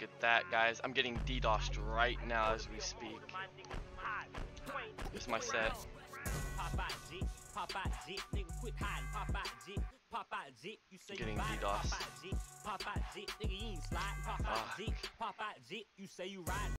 Look at that, guys. I'm getting DDoSed right now as we speak. This is my set. Getting DDoSed. Fuck.